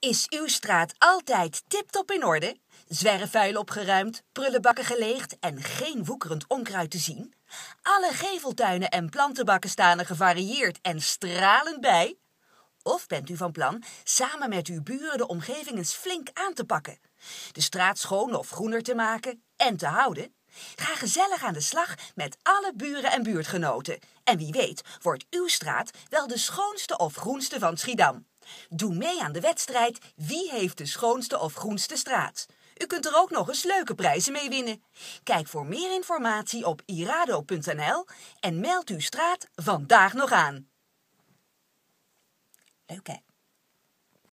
Is uw straat altijd tip-top in orde? Zwerfvuil opgeruimd, prullenbakken geleegd en geen woekerend onkruid te zien? Alle geveltuinen en plantenbakken staan er gevarieerd en stralend bij? Of bent u van plan samen met uw buren de omgeving eens flink aan te pakken? De straat schoon of groener te maken en te houden? Ga gezellig aan de slag met alle buren en buurtgenoten. En wie weet wordt uw straat wel de schoonste of groenste van Schiedam. Doe mee aan de wedstrijd Wie heeft de schoonste of groenste straat? U kunt er ook nog eens leuke prijzen mee winnen. Kijk voor meer informatie op irado.nl en meld uw straat vandaag nog aan. Leuk hè?